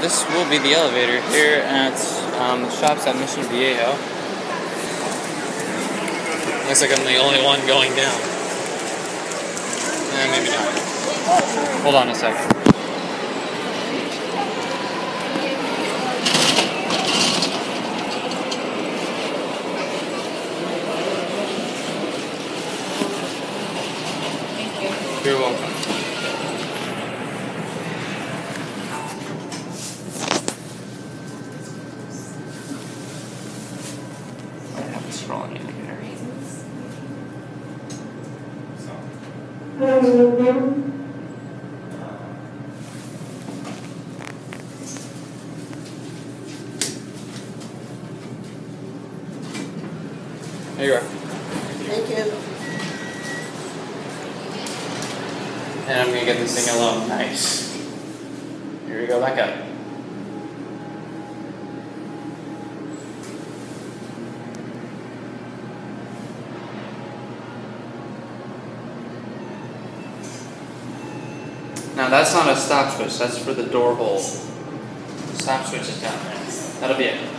this will be the elevator here at um, the shops at Mission Viejo. Looks like I'm the only one going down. Eh, maybe not. Hold on a second. You're welcome. I have a scrolling indicator. There you are. Thank you. And I'm gonna get this thing alone. Nice. Here we go back up. Now that's not a stop switch, that's for the door hole. Stop switch is down there. That'll be it.